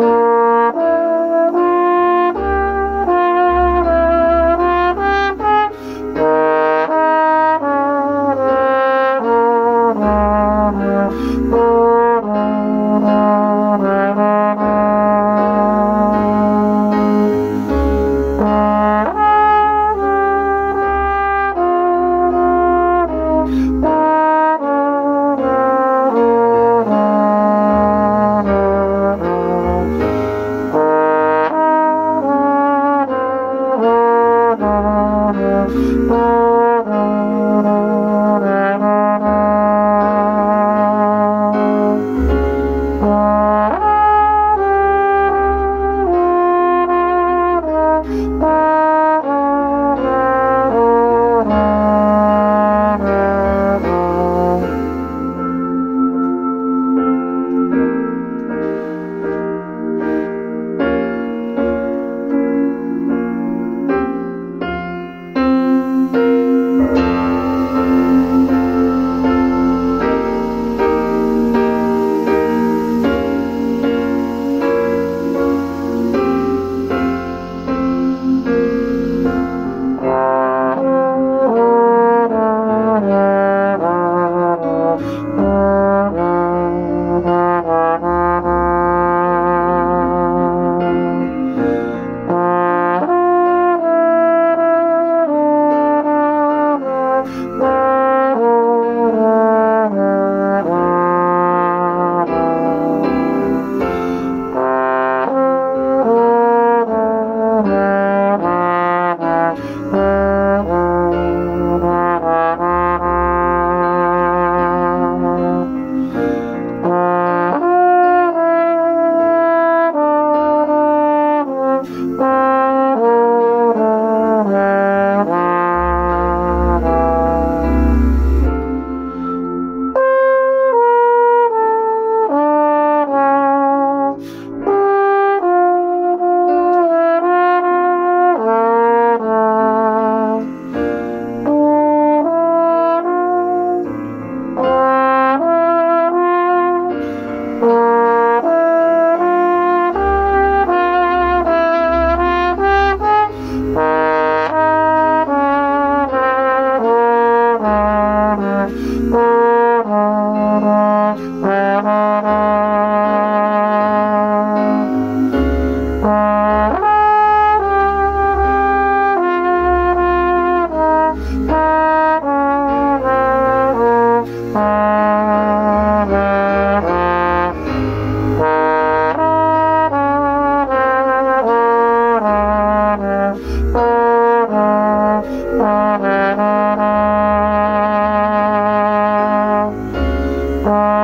Oh, Bye. Bye.